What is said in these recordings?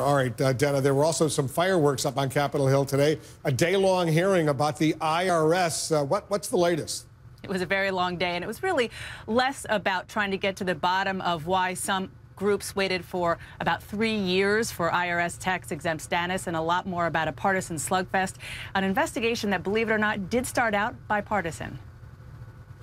All right, uh, Dana, there were also some fireworks up on Capitol Hill today. A day-long hearing about the IRS. Uh, what, what's the latest? It was a very long day, and it was really less about trying to get to the bottom of why some groups waited for about three years for IRS tax exempt status and a lot more about a partisan slugfest, an investigation that, believe it or not, did start out bipartisan.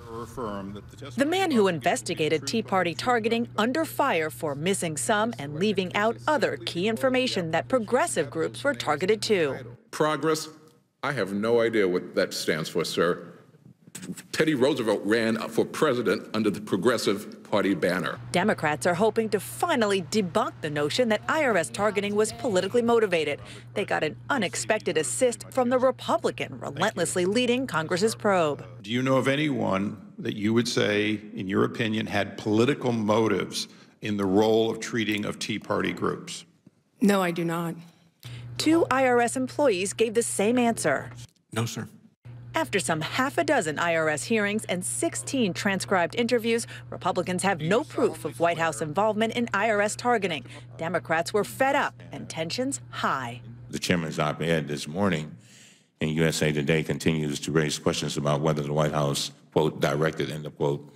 The man who investigated Tea Party targeting under fire for missing some and leaving out other key information that progressive groups were targeted too. Progress? I have no idea what that stands for, sir. Teddy Roosevelt ran for president under the Progressive Party banner. Democrats are hoping to finally debunk the notion that IRS targeting was politically motivated. They got an unexpected assist from the Republican relentlessly leading Congress's probe. Do you know of anyone that you would say, in your opinion, had political motives in the role of treating of Tea Party groups? No, I do not. Two IRS employees gave the same answer. No, sir. After some half a dozen IRS hearings and 16 transcribed interviews, Republicans have no proof of White House involvement in IRS targeting. Democrats were fed up and tensions high. The chairman's op ed this morning in USA Today continues to raise questions about whether the White House, quote, directed, end of quote,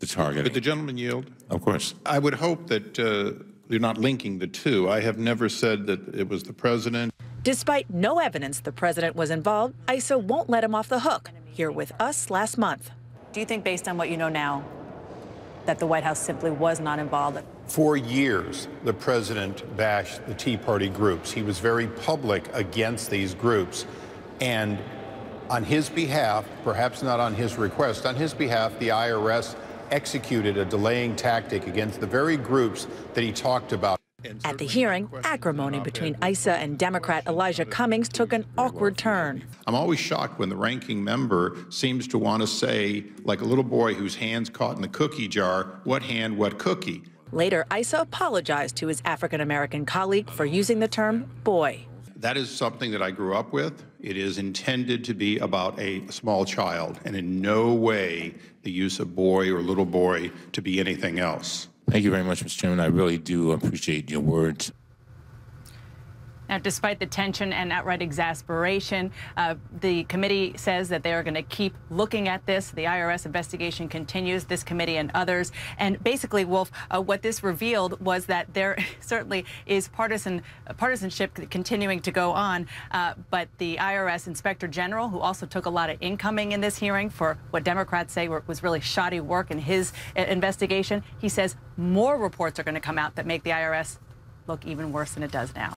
the targeting. Could the gentleman yield? Of course. I would hope that uh, you're not linking the two. I have never said that it was the president. Despite no evidence the president was involved, Issa won't let him off the hook. Here with us last month. Do you think, based on what you know now, that the White House simply was not involved? For years, the president bashed the Tea Party groups. He was very public against these groups. And on his behalf, perhaps not on his request, on his behalf, the IRS executed a delaying tactic against the very groups that he talked about. At the hearing, acrimony between Issa and Democrat Elijah Cummings took an awkward turn. I'm always shocked when the ranking member seems to want to say, like a little boy whose hand's caught in the cookie jar, what hand, what cookie. Later, Issa apologized to his African American colleague for using the term boy. That is something that I grew up with. It is intended to be about a small child, and in no way the use of boy or little boy to be anything else. Thank you very much, Mr. Chairman. I really do appreciate your words. Now, despite the tension and outright exasperation, uh, the committee says that they are going to keep looking at this. The IRS investigation continues, this committee and others. And basically, Wolf, uh, what this revealed was that there certainly is partisan uh, partisanship continuing to go on. Uh, but the IRS Inspector General, who also took a lot of incoming in this hearing for what Democrats say was really shoddy work in his uh, investigation, he says more reports are going to come out that make the IRS look even worse than it does now.